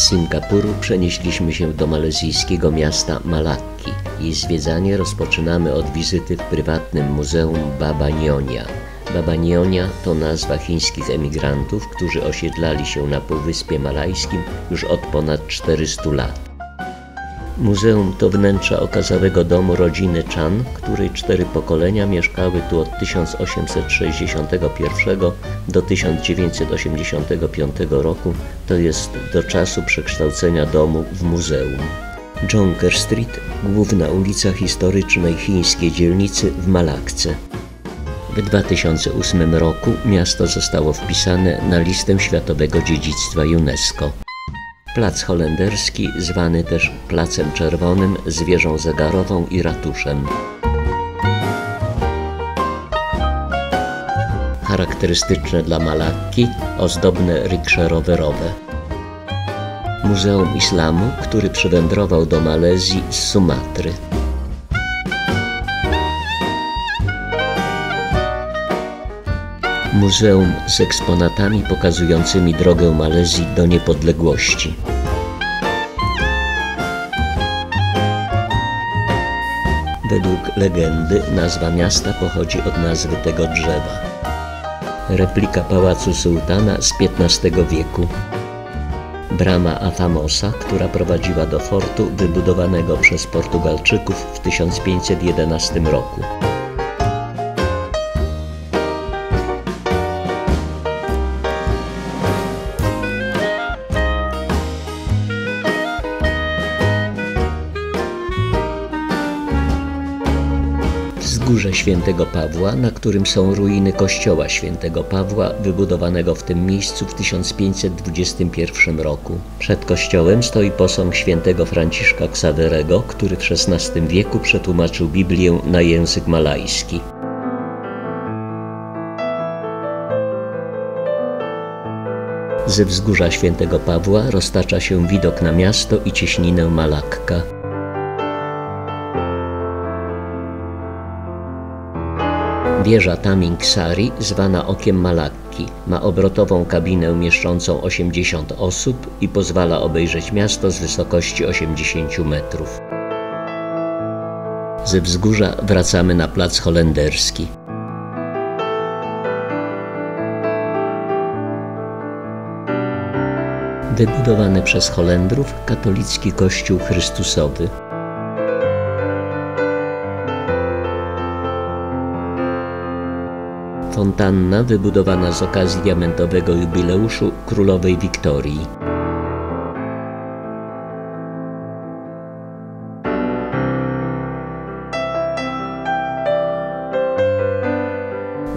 Singapuru przenieśliśmy się do malezyjskiego miasta Malakki. Jej zwiedzanie rozpoczynamy od wizyty w prywatnym muzeum Baba Nyonya. Baba Nyonya to nazwa chińskich emigrantów, którzy osiedlali się na Półwyspie Malajskim już od ponad 400 lat. Muzeum to wnętrza okazałego domu rodziny Chan, której cztery pokolenia mieszkały tu od 1861 do 1985 roku, to jest do czasu przekształcenia domu w muzeum. Jonker Street, główna ulica historycznej chińskiej dzielnicy w Malakce. W 2008 roku miasto zostało wpisane na listę Światowego Dziedzictwa UNESCO. Plac Holenderski, zwany też Placem Czerwonym z wieżą zegarową i ratuszem. Charakterystyczne dla Malakki ozdobne rikrze rowerowe. Muzeum Islamu, który przywędrował do Malezji z Sumatry. Muzeum z eksponatami pokazującymi drogę Malezji do niepodległości. Według legendy nazwa miasta pochodzi od nazwy tego drzewa. Replika pałacu sułtana z XV wieku. Brama Afamosa, która prowadziła do fortu wybudowanego przez Portugalczyków w 1511 roku. Wzgórze świętego Pawła, na którym są ruiny kościoła świętego Pawła, wybudowanego w tym miejscu w 1521 roku. Przed kościołem stoi posąg świętego Franciszka Ksawerego, który w XVI wieku przetłumaczył Biblię na język malajski. Ze wzgórza świętego Pawła roztacza się widok na miasto i cieśninę Malakka. Wieża Taming Sari, zwana Okiem Malakki, ma obrotową kabinę mieszczącą 80 osób i pozwala obejrzeć miasto z wysokości 80 metrów. Ze wzgórza wracamy na plac holenderski. Wybudowany przez Holendrów katolicki kościół Chrystusowy. Fontanna wybudowana z okazji diamentowego jubileuszu królowej Wiktorii.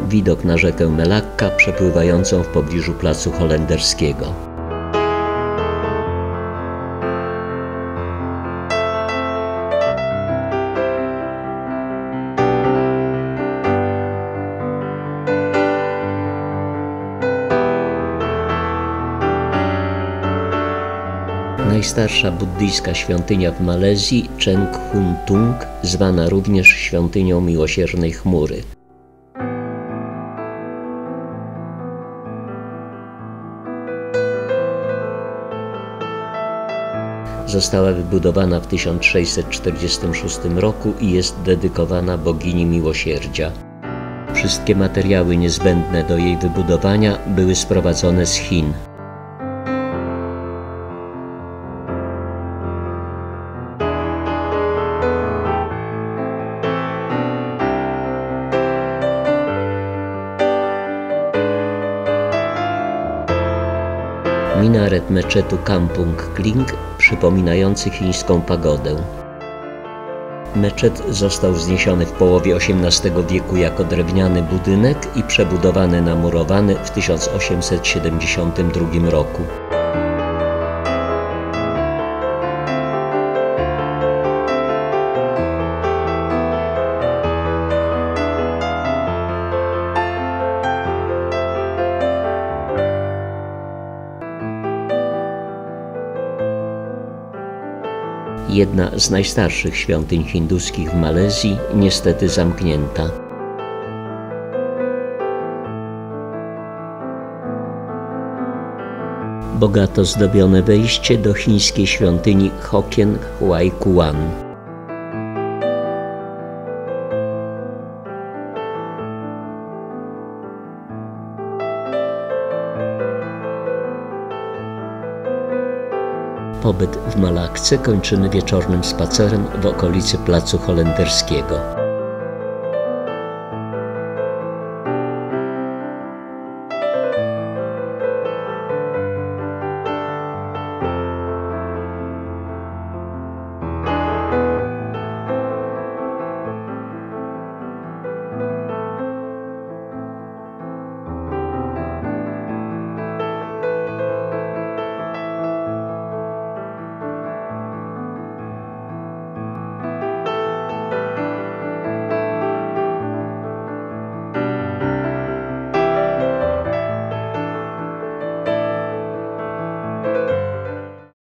Widok na rzekę Melakka przepływającą w pobliżu placu holenderskiego. Najstarsza buddyjska świątynia w Malezji, Cheng Hun Tung, zwana również świątynią miłosiernej chmury. Została wybudowana w 1646 roku i jest dedykowana bogini miłosierdzia. Wszystkie materiały niezbędne do jej wybudowania były sprowadzone z Chin. Minaret meczetu Kampung Kling przypominający chińską pagodę. Meczet został wzniesiony w połowie XVIII wieku jako drewniany budynek i przebudowany na murowany w 1872 roku. Jedna z najstarszych świątyń hinduskich w Malezji, niestety zamknięta. bogato zdobione wejście do chińskiej świątyni Hokkien Huai Kuan. Pobyt w Malakce kończymy wieczornym spacerem w okolicy Placu Holenderskiego.